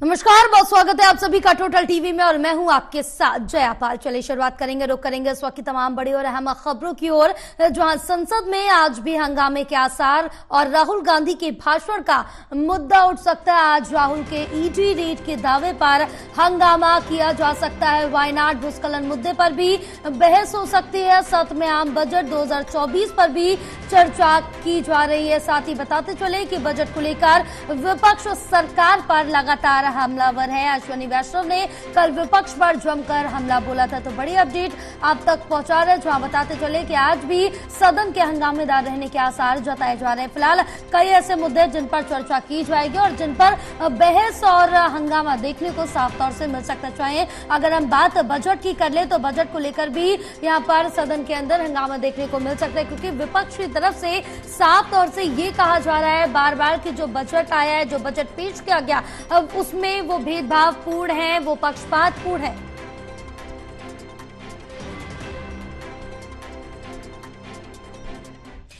नमस्कार, बहुत स्वागत है आप सभी का टोटल टीवी में और मैं हूँ आपके साथ जयापाल चलिए शुरुआत करेंगे, रुक करेंगे इस वक्त की तमाम बड़ी और अहम खबरों की ओर, जहाँ संसद में आज भी हंगामे के आसार और राहुल गांधी के भाषण का मुद्दा उठ सकता है। आज राहुल के ईडी रेट के दावे पर हंगामा किया जा सकता है। वायनाड भूस्खलन मुद्दे पर भी बहस हो सकती है। सत्र में आम बजट दो हज़ार चौबीस पर भी चर्चा की जा रही है। साथ ही बताते चले कि बजट को लेकर विपक्ष सरकार पर लगातार हमलावर है। अश्वनी वैष्णव ने कल विपक्ष पर जमकर हमला बोला था। तो बड़ी अपडेट आप तक पहुँचा रहे जहाँ बताते चले कि आज भी सदन के हंगामेदार रहने के आसार जताए जा रहे हैं। फ़िलहाल कई ऐसे मुद्दे जिन पर चर्चा की जाएगी और जिन पर बहस और हंगामा देखने को साफ़ तौर से मिल सकता चाहिए अगर हम बात बजट की कर ले तो बजट को लेकर भी यहाँ पर सदन के अंदर हंगामा देखने को मिल सकता है, क्योंकि विपक्ष की तरफ़ से साफ़ तौर से ये कहा जा रहा है बार बार कि जो बजट आया है, जो बजट पेश किया गया, अब उसमें वो भेदभावपूर्ण है वो पक्षपातपूर्ण है।